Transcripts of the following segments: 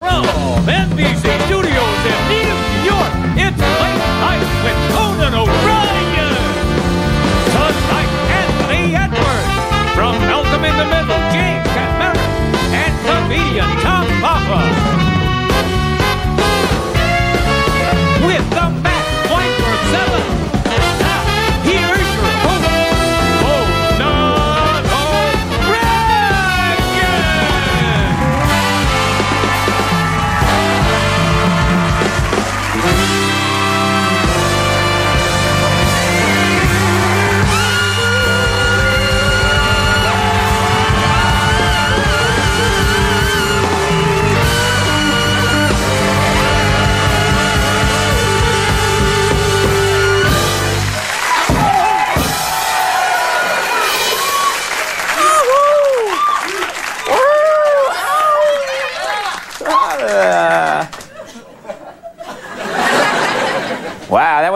From NBC Studios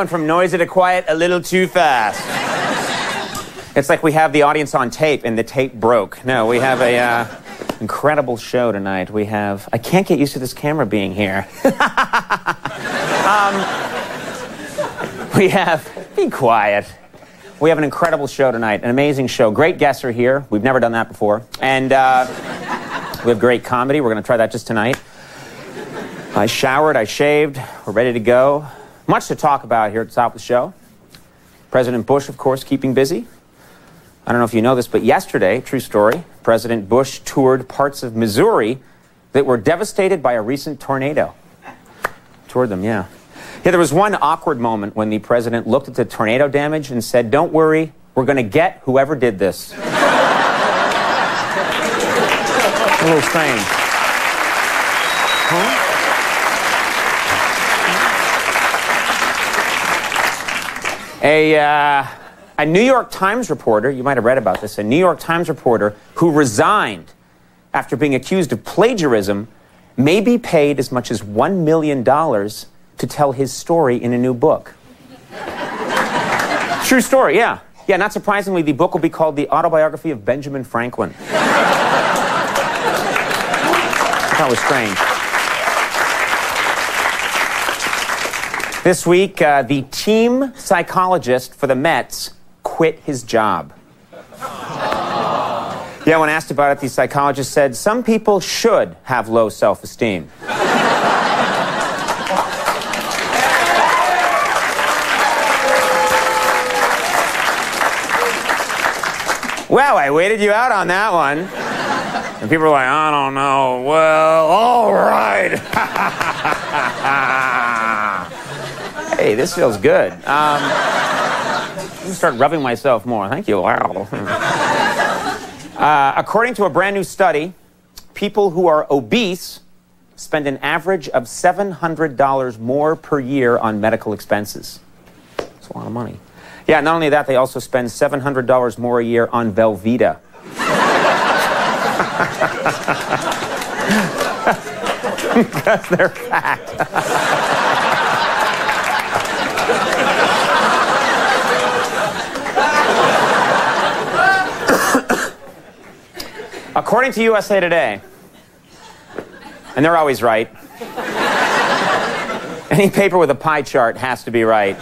From noisy to quiet a little too fast. It's like we have the audience on tape and the tape broke. No, we have a uh, incredible show tonight. We have. I can't get used to this camera being here. um, we have. Be quiet. We have an incredible show tonight, an amazing show. Great guests are here. We've never done that before, and uh, we have great comedy. We're going to try that just tonight. I showered, I shaved, we're ready to go. Much to talk about here at the top of the show. President Bush, of course, keeping busy. I don't know if you know this, but yesterday, true story, President Bush toured parts of Missouri that were devastated by a recent tornado. Toured them, yeah. Yeah, there was one awkward moment when the president looked at the tornado damage and said, Don't worry, we're going to get whoever did this. a little strange. Huh? A, uh, a New York Times reporter, you might have read about this, a New York Times reporter who resigned after being accused of plagiarism may be paid as much as $1 million to tell his story in a new book. True story, yeah. Yeah, not surprisingly, the book will be called The Autobiography of Benjamin Franklin. that was strange. This week, uh, the team psychologist for the Mets quit his job. Yeah, when asked about it, the psychologist said some people should have low self esteem. Well, I waited you out on that one. And people were like, I don't know. Well, all right. hey, this feels good. Um, gonna start rubbing myself more. Thank you. Wow. Uh, according to a brand new study, people who are obese spend an average of $700 more per year on medical expenses. That's a lot of money. Yeah, not only that, they also spend $700 more a year on Velveeta. Because they're fat. According to USA Today, and they're always right, any paper with a pie chart has to be right.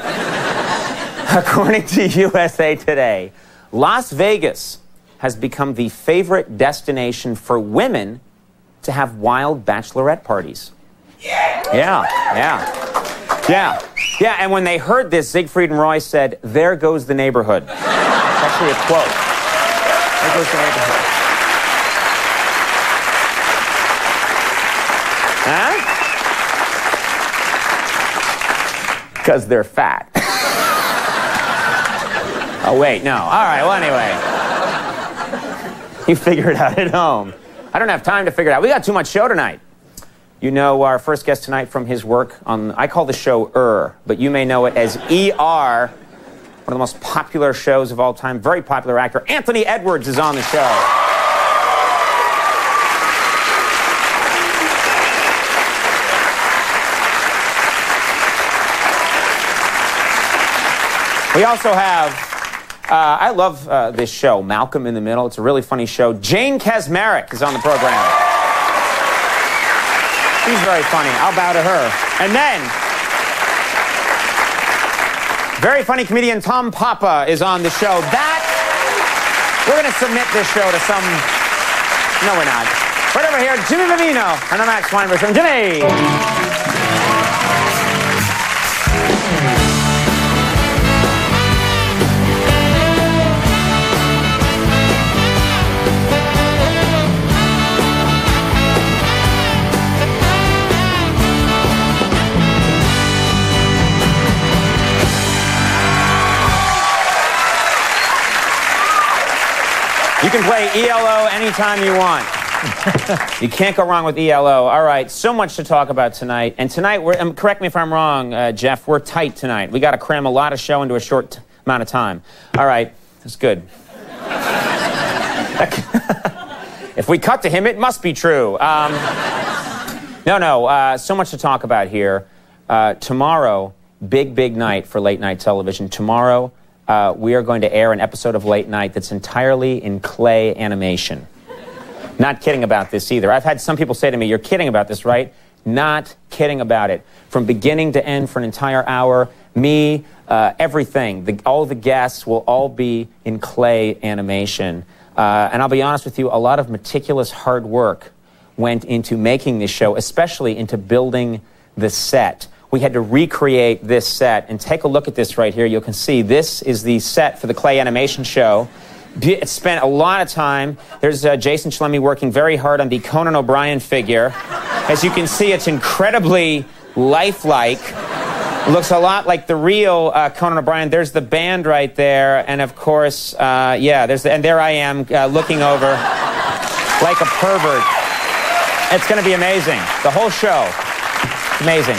According to USA Today, Las Vegas has become the favorite destination for women to have wild bachelorette parties. Yeah, yeah, yeah. Yeah, and when they heard this, Siegfried and Roy said, There goes the neighborhood. It's actually a quote. There goes the neighborhood. Huh? Because they're fat. oh, wait, no. All right, well, anyway. You figure it out at home. I don't have time to figure it out. We got too much show tonight. You know our first guest tonight from his work on, I call the show ER, but you may know it as ER, one of the most popular shows of all time. Very popular actor. Anthony Edwards is on the show. We also have, uh, I love uh, this show, Malcolm in the Middle. It's a really funny show. Jane Kaczmarek is on the program. She's very funny. I'll bow to her. And then, very funny comedian Tom Papa is on the show. That, we're going to submit this show to some, no, we're not. Right over here, Jimmy Vivino and the Max Weinberg Show. Jimmy! Can play ELO anytime you want. you can't go wrong with ELO. All right, so much to talk about tonight. And tonight, we're, um, correct me if I'm wrong, uh, Jeff, we're tight tonight. We got to cram a lot of show into a short t- amount of time. All right, that's good. if we cut to him, it must be true. Um, no, no, uh, so much to talk about here. Uh, tomorrow, big, big night for late night television. Tomorrow, uh, we are going to air an episode of Late Night that's entirely in clay animation. Not kidding about this either. I've had some people say to me, You're kidding about this, right? Not kidding about it. From beginning to end for an entire hour, me, uh, everything, the, all the guests will all be in clay animation. Uh, and I'll be honest with you, a lot of meticulous hard work went into making this show, especially into building the set. We had to recreate this set. And take a look at this right here. You can see this is the set for the clay animation show. It spent a lot of time. There's uh, Jason Chalemi working very hard on the Conan O'Brien figure. As you can see, it's incredibly lifelike. Looks a lot like the real uh, Conan O'Brien. There's the band right there, and of course, uh, yeah, there's the, and there I am uh, looking over like a pervert. It's going to be amazing. The whole show, amazing.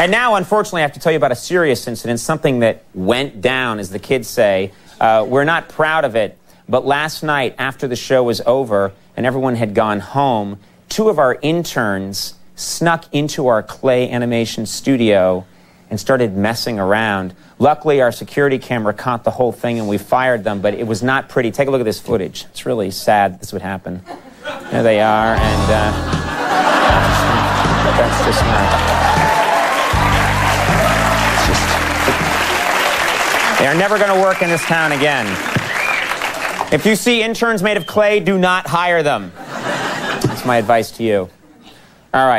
And now, unfortunately, I have to tell you about a serious incident, something that went down, as the kids say. Uh, we're not proud of it, but last night, after the show was over and everyone had gone home, two of our interns snuck into our clay animation studio and started messing around. Luckily, our security camera caught the whole thing and we fired them, but it was not pretty. Take a look at this footage. It's really sad this would happen. There they are, and uh, that's just not. They are never going to work in this town again. If you see interns made of clay, do not hire them. That's my advice to you. All right.